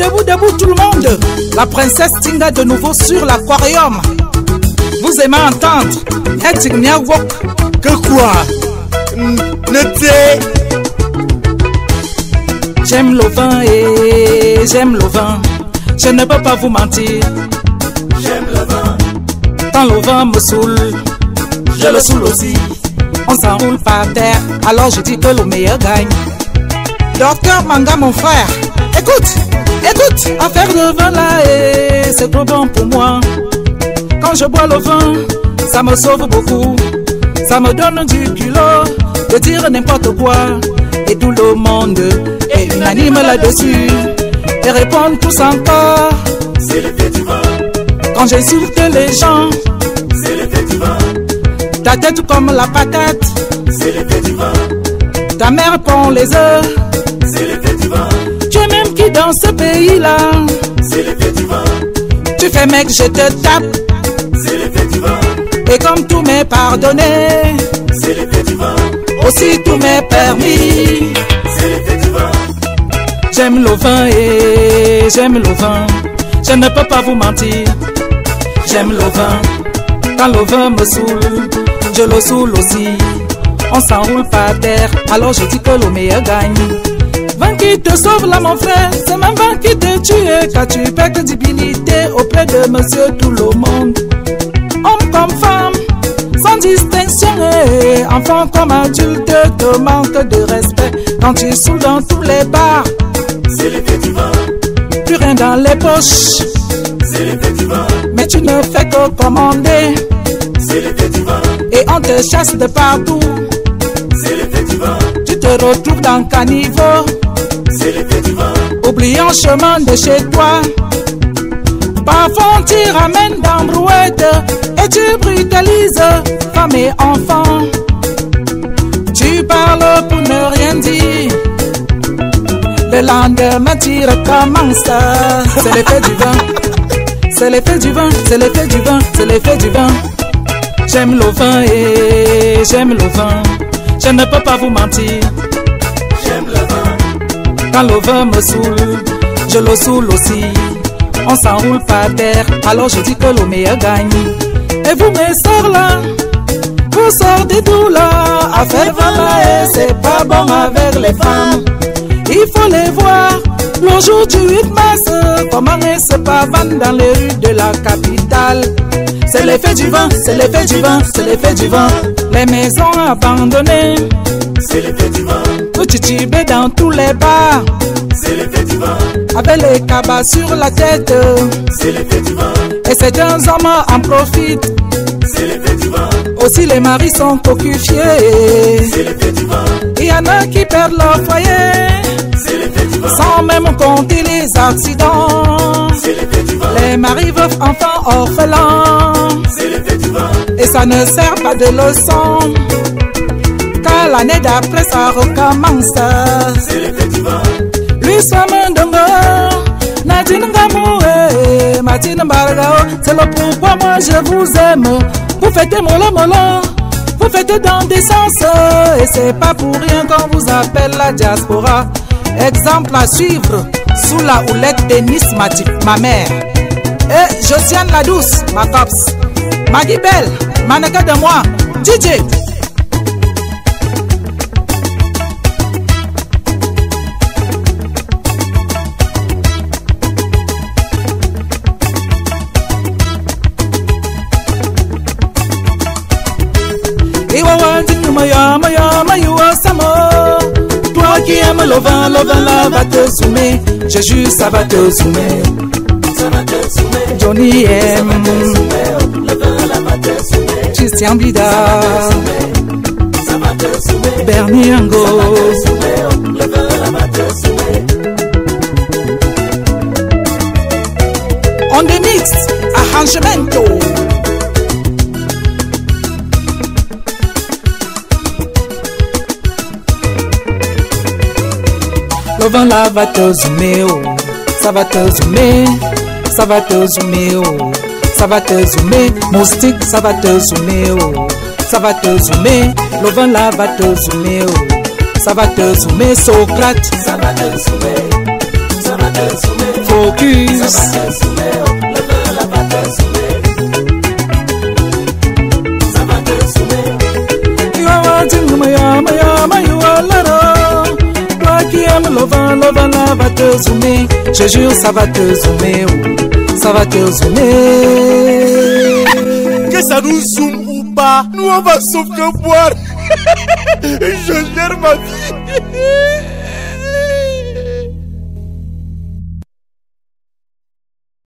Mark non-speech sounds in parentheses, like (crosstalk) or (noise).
debout, debout tout le monde. La princesse Tinga de nouveau sur l'aquarium. Vous aimez entendre? Etignia Wok. Que quoi? Notez J'aime le vin et j'aime le vin. Je ne peux pas vous mentir. J'aime le vin. Quand le vin me saoule, je le saoule aussi. On s'enroule par terre, alors je dis que le meilleur gagne. Docteur Manga, mon frère, écoute, écoute, affaire de vin là, et c'est trop bon pour moi. Quand je bois le vin, ça me sauve beaucoup. Ça me donne du culot de dire n'importe quoi. Et tout le monde est unanime là-dessus. Et répondent tous encore. C'est l'effet du vin. Quand j'insulte les gens, C'est l'effet du vin. ta tête comme la patate. C'est l'effet du vin. Ta mère pond les œufs. C'est l'effet du vin. Dans ce pays-là. C'est l'effet du vin. Tu fais mec, je te tape. C'est l'effet du vin. Et comme tout m'est pardonné, C'est l'effet du vin. aussi tout m'est permis. C'est l'effet du vin. J'aime le vin et j'aime le vin. Je ne peux pas vous mentir. J'aime le vin. Quand le vin me saoule, je le saoule aussi. On s'enroule par terre, alors je dis que le meilleur gagne. Vin qui te sauve là mon frère, c'est même vin qui te tue car tu perds divinité auprès de monsieur tout le monde. Homme comme femme, sans distinction et enfant comme adulte te manque de respect quand tu saoules dans tous les bars. C'est du vin. Plus rien dans les poches, C'est du vin. mais tu ne fais que commander C'est du vin. et on te chasse de partout. C'est du vin. Tu te retrouves dans caniveau, C'est l'effet du vin. oubliant chemin de chez toi. Parfois on t'y ramène dans brouette et tu brutalises femme et enfant. Tu parles pour ne rien dire. Le lendemain tu recommences. C'est l'effet du vin. C'est l'effet du vin, c'est l'effet du vin, c'est l'effet du vin. J'aime le vin et j'aime le vin. Je ne peux pas vous mentir. Le vin. Me saoule, je le saoule aussi. On s'enroule par terre, alors je dis que le meilleur gagne. Et vous mes sœurs là, vous sortez d'où là? À faire là c'est pas bon avec les femmes. Il faut les voir le jour du 8 mars. Comment elles se pavanent dans les rues de la capitale? C'est l'effet du vent, c'est l'effet du vent, c'est l'effet du vent. Les maisons abandonnées, C'est l'effet dans tous les bars. C'est l'effet du vin. avec les cabas sur la tête. C'est l'effet du vin. Et certains hommes en profitent. C'est l'effet du vin. Aussi les maris sont cocufiés. C'est l'effet du vin. Il y en a qui perdent leur foyer. C'est l'effet du vin. Sans même compter les accidents. C'est l'effet du vin. Les maris veulent enfants orphelins. C'est l'effet du vin. Et ça ne sert pas de leçon. L'année d'après ça recommence. C'est vin. Lui Samandongo, Nadine Ngamou, eh, Martine Bargao, c'est le pourquoi moi je vous aime. Vous faites mollo mollo, vous faites dans des sens, et c'est pas pour rien qu'on vous appelle la diaspora. Exemple à suivre, sous la houlette de Nice Mati, ma mère. Et Josiane la douce, ma cops. Maggie Belle, mannequin de moi, DJ. Aimes le vin, le là va te zoomer jure ça va te zoomer Ça va te soumettre. Johnny M. Christian soumettre. Bernie Ango. On the mix Arrangement Ça va te zoomer Moustique ça va te zoomer oh. Ça va te zoomer Le vin là va te zoomer oh. Ça va te zoomer Socrate Ça va te soumettre. Ça va te soumettre. focus. Vin, le vin là va te zoomer. Je jure, ça va te zoomer. Ça va te zoomer. Que ça nous zoome ou pas, nous on va sauf que boire. (laughs) Je gère ma vie.